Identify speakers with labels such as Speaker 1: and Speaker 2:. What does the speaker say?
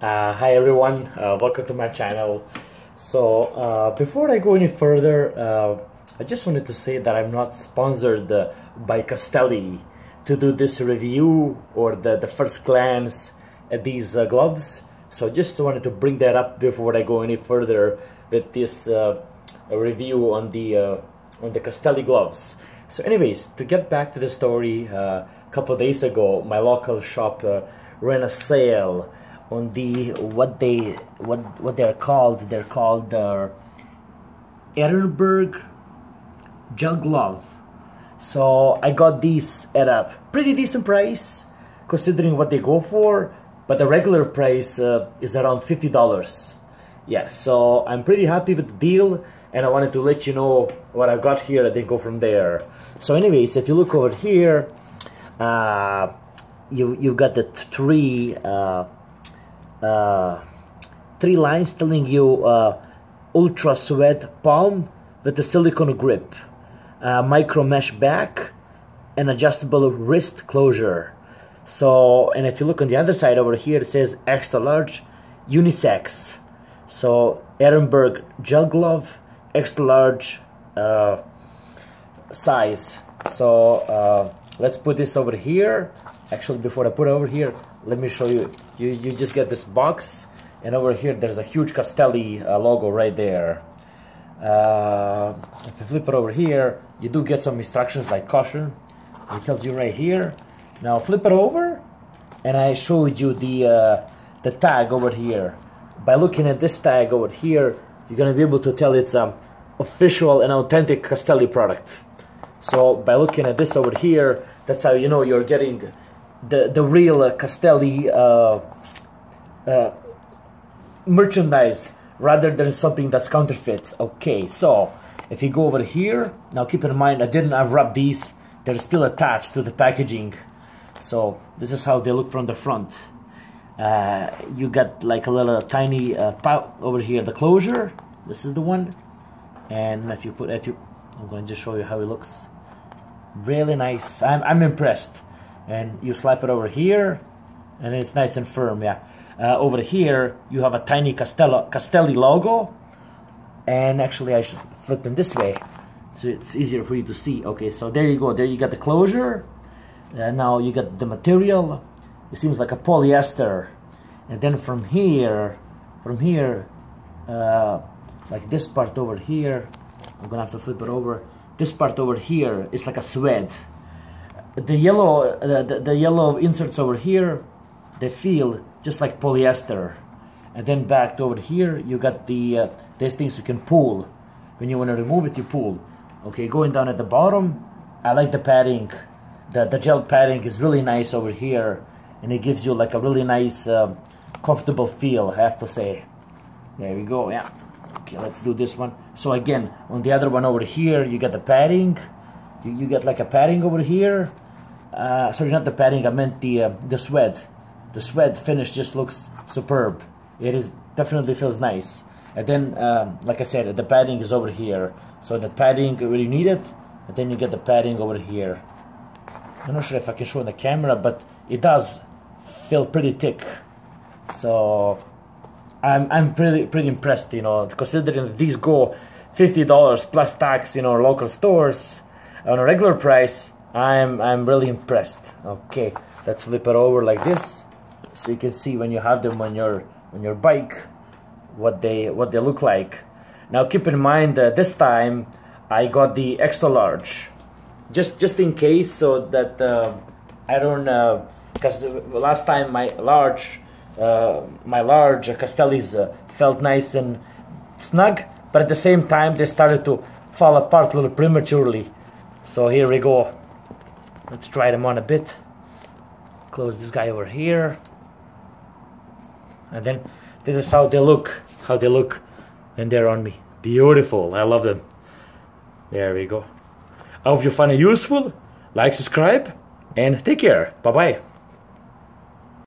Speaker 1: Uh, hi everyone, uh, welcome to my channel. So uh, before I go any further, uh, I just wanted to say that I'm not sponsored uh, by Castelli to do this review or the, the first glance at these uh, gloves. So I just wanted to bring that up before I go any further with this review on the on the Castelli gloves. So anyways, to get back to the story, a couple days ago, my local shop ran a sale on the what they what what they're called. They're called uh, Arenberg gel glove so I got these at a pretty decent price considering what they go for but the regular price uh, is around $50 yeah so I'm pretty happy with the deal and I wanted to let you know what I got here and then go from there. So anyways if you look over here uh, you you got the three uh, uh, three lines telling you uh, ultra sweat palm with a silicone grip, uh, micro mesh back, and adjustable wrist closure. So, and if you look on the other side over here, it says extra large unisex. So, Arenberg gel glove, extra large uh, size. So, uh, let's put this over here. Actually, before I put it over here, let me show you. You you just get this box and over here there's a huge Castelli uh, logo right there. Uh, if you flip it over here you do get some instructions like caution. It tells you right here. Now flip it over and I showed you the uh, the tag over here. By looking at this tag over here you're gonna be able to tell it's um official and authentic Castelli product. So by looking at this over here that's how you know you're getting the the real uh, Castelli uh, uh, merchandise rather than something that's counterfeit. Okay, so if you go over here, now keep in mind I didn't unwrap these; they're still attached to the packaging. So this is how they look from the front. Uh, you got like a little tiny uh, pout over here, the closure. This is the one, and if you put if you, I'm going to just show you how it looks. Really nice. I'm I'm impressed and you slap it over here and it's nice and firm yeah. Uh, over here you have a tiny Castello, Castelli logo and actually I should flip them this way so it's easier for you to see. Okay so there you go. There you got the closure. And now you got the material. It seems like a polyester. And then from here from here uh, like this part over here I'm gonna have to flip it over. This part over here is like a suede the yellow uh, the, the yellow inserts over here they feel just like polyester. And then back over here you got the uh, these things you can pull. When you want to remove it you pull. Okay going down at the bottom I like the padding. The, the gel padding is really nice over here and it gives you like a really nice uh, comfortable feel I have to say. There we go yeah. Okay let's do this one. So again on the other one over here you got the padding. You, you get like a padding over here uh, sorry not the padding I meant the uh, the sweat. The sweat finish just looks superb. It is definitely feels nice. And then um, like I said the padding is over here. So the padding where you need it and then you get the padding over here. I'm not sure if I can show in the camera but it does feel pretty thick. So I'm, I'm pretty pretty impressed you know considering these go $50 plus tax in our local stores on a regular price I'm I'm really impressed. Okay let's flip it over like this so you can see when you have them on your on your bike what they what they look like. Now keep in mind that this time I got the extra large. Just just in case so that uh, I don't because uh, last time my large uh, my large Castellis uh, felt nice and snug but at the same time they started to fall apart a little prematurely. So here we go let's try them on a bit. Close this guy over here. And then this is how they look how they look when they're on me. Beautiful. I love them. There we go. I hope you find it useful. Like subscribe and take care. Bye bye